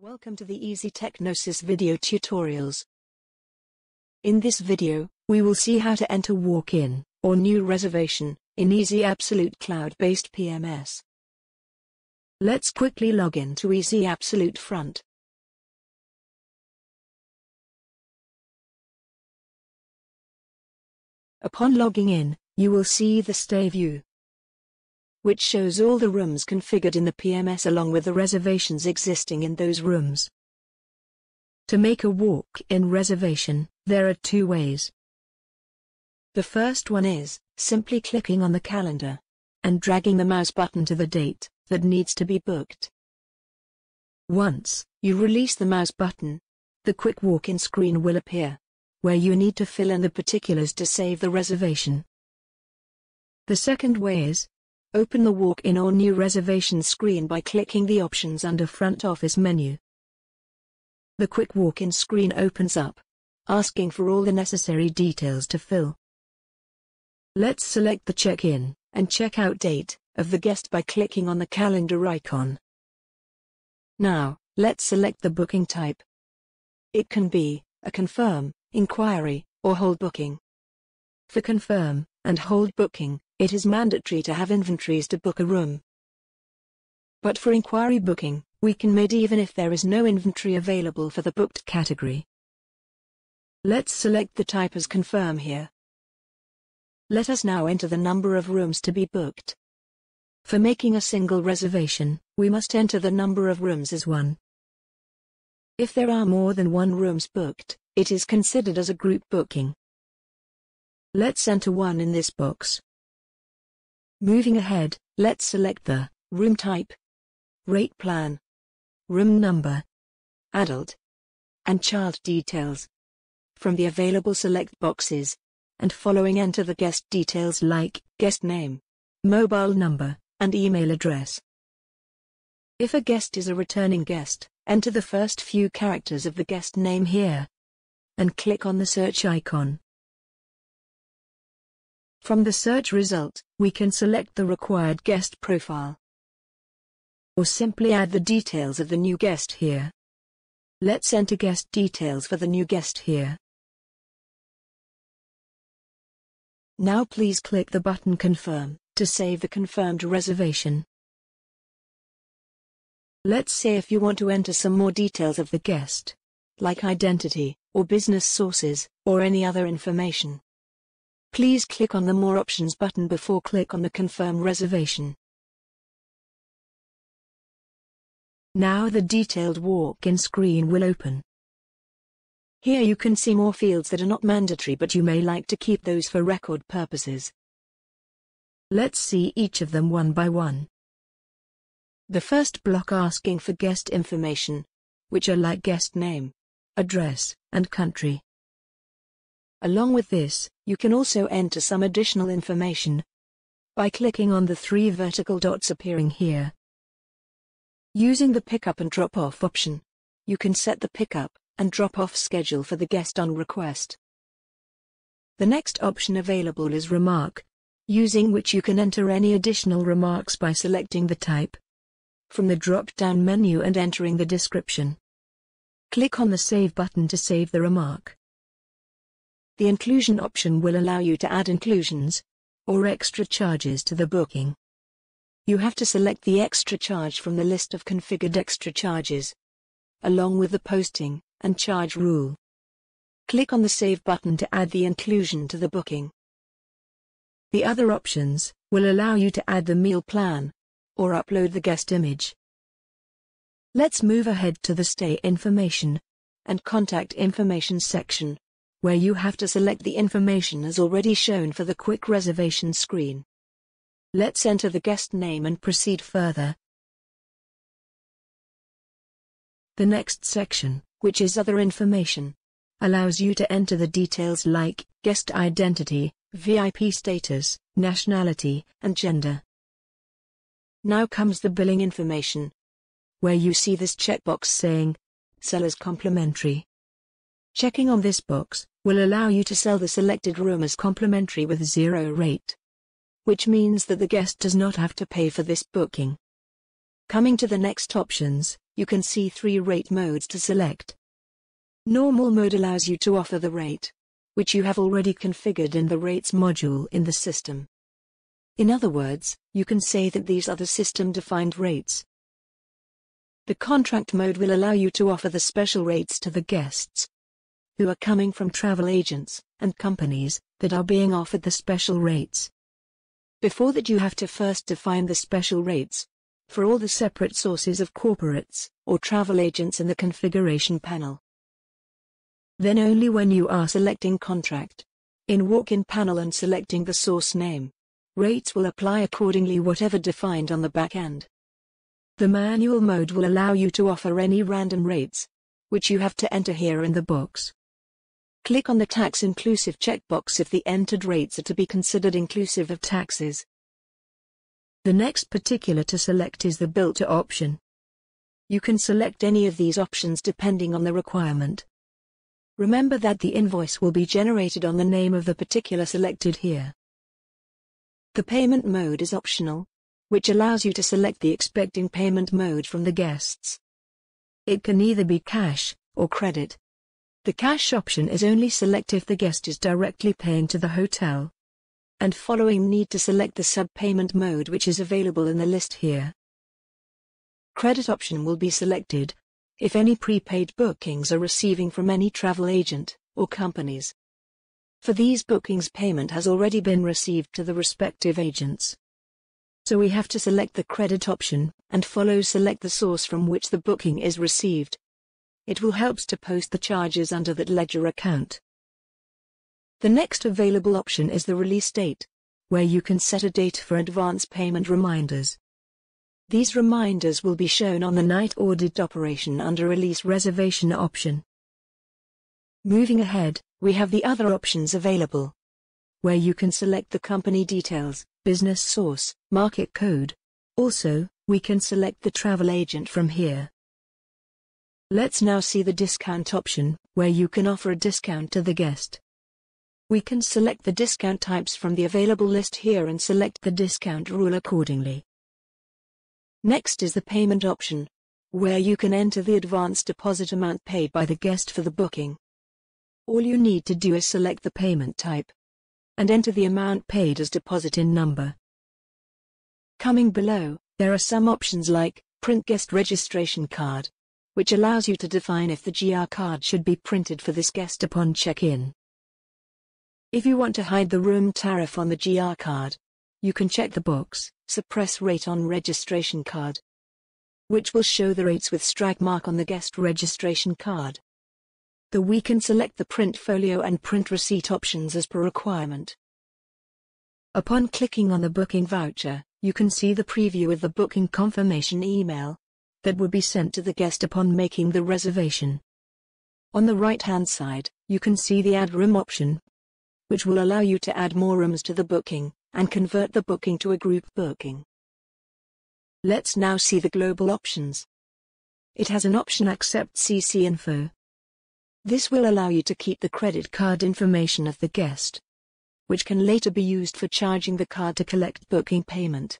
Welcome to the eZee Technosys video tutorials. In this video, we will see how to enter walk-in, or new reservation, in eZee Absolute cloud-based PMS. Let's quickly log in to eZee Absolute Front. Upon logging in, you will see the stay view, which shows all the rooms configured in the PMS along with the reservations existing in those rooms. To make a walk-in reservation, there are two ways. The first one is, simply clicking on the calendar, and dragging the mouse button to the date that needs to be booked. Once you release the mouse button, the quick walk-in screen will appear, where you need to fill in the particulars to save the reservation. The second way is, Open the walk-in or new reservation screen by clicking the options under Front Office menu. The quick walk-in screen opens up, asking for all the necessary details to fill. Let's select the check-in and check-out date of the guest by clicking on the calendar icon. Now, let's select the booking type. It can be a confirm, inquiry, or hold booking. For confirm and hold booking, it is mandatory to have inventories to book a room. But for inquiry booking, we can mid even if there is no inventory available for the booked category. Let's select the type as confirm here. Let us now enter the number of rooms to be booked. For making a single reservation, we must enter the number of rooms as 1. If there are more than one rooms booked, it is considered as a group booking. Let's enter 1 in this box. Moving ahead, let's select the room type, rate plan, room number, adult, and child details. From the available select boxes, and following enter the guest details like guest name, mobile number, and email address. If a guest is a returning guest, enter the first few characters of the guest name here, and click on the search icon. From the search result, we can select the required guest profile. Or simply add the details of the new guest here. Let's enter guest details for the new guest here. Now please click the button Confirm to save the confirmed reservation. Let's say if you want to enter some more details of the guest, like identity, or business sources, or any other information. Please click on the More Options button before click on the Confirm Reservation. Now the detailed walk-in screen will open. Here you can see more fields that are not mandatory but you may like to keep those for record purposes. Let's see each of them one by one. The first block asking for guest information, which are like guest name, address, and country. Along with this, you can also enter some additional information by clicking on the three vertical dots appearing here. Using the pickup and drop-off option, you can set the pickup and drop-off schedule for the guest on request. The next option available is Remark, using which you can enter any additional remarks by selecting the type from the drop-down menu and entering the description. Click on the Save button to save the remark. The inclusion option will allow you to add inclusions or extra charges to the booking. You have to select the extra charge from the list of configured extra charges, along with the posting and charge rule. Click on the Save button to add the inclusion to the booking. The other options will allow you to add the meal plan or upload the guest image. Let's move ahead to the stay information and contact information section where you have to select the information as already shown for the quick reservation screen. Let's enter the guest name and proceed further. The next section, which is other information, allows you to enter the details like guest identity, VIP status, nationality, and gender. Now comes the billing information, where you see this checkbox saying, Sellers complimentary. Checking on this box will allow you to sell the selected room as complimentary with zero rate. Which means that the guest does not have to pay for this booking. Coming to the next options, you can see three rate modes to select. Normal mode allows you to offer the rate, which you have already configured in the rates module in the system. In other words, you can say that these are the system-defined rates. The contract mode will allow you to offer the special rates to the guests who are coming from travel agents and companies that are being offered the special rates. Before that you have to first define the special rates for all the separate sources of corporates or travel agents in the configuration panel. Then only when you are selecting contract in walk-in panel and selecting the source name, rates will apply accordingly whatever defined on the back end. The manual mode will allow you to offer any random rates, which you have to enter here in the box. Click on the tax inclusive checkbox if the entered rates are to be considered inclusive of taxes. The next particular to select is the built to option. You can select any of these options depending on the requirement. Remember that the invoice will be generated on the name of the particular selected here. The payment mode is optional, which allows you to select the expecting payment mode from the guests. It can either be cash or credit. The cash option is only select if the guest is directly paying to the hotel. And following need to select the sub-payment mode which is available in the list here. Credit option will be selected if any prepaid bookings are receiving from any travel agent or companies. For these bookings payment has already been received to the respective agents. So we have to select the credit option, and follow select the source from which the booking is received. It will helps to post the charges under that ledger account. The next available option is the release date, where you can set a date for advance payment reminders. These reminders will be shown on the night audit operation under Release Reservation option. Moving ahead, we have the other options available. Where you can select the company details, business source, market code. Also, we can select the travel agent from here. Let's now see the discount option, where you can offer a discount to the guest. We can select the discount types from the available list here and select the discount rule accordingly. Next is the payment option, where you can enter the advance deposit amount paid by the guest for the booking. All you need to do is select the payment type and enter the amount paid as deposit in number. Coming below, there are some options like print guest registration card, which allows you to define if the GR card should be printed for this guest upon check-in. If you want to hide the room tariff on the GR card, you can check the box, suppress rate on registration card, which will show the rates with strike mark on the guest registration card. The we can select the print folio and print receipt options as per requirement. Upon clicking on the booking voucher, you can see the preview of the booking confirmation email that will be sent to the guest upon making the reservation. On the right-hand side, you can see the add room option, which will allow you to add more rooms to the booking and convert the booking to a group booking. Let's now see the global options. It has an option accept CC info. This will allow you to keep the credit card information of the guest, which can later be used for charging the card to collect booking payment.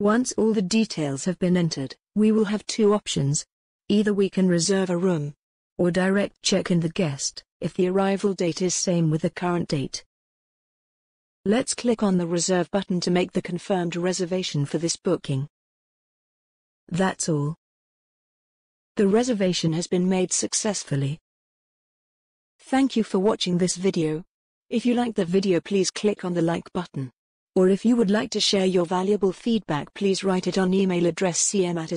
Once all the details have been entered, we will have two options. Either we can reserve a room, or direct check in the guest, if the arrival date is same with the current date. Let's click on the reserve button to make the confirmed reservation for this booking. That's all. The reservation has been made successfully. Thank you for watching this video. If you like the video please click on the like button. Or if you would like to share your valuable feedback please write it on email address cm at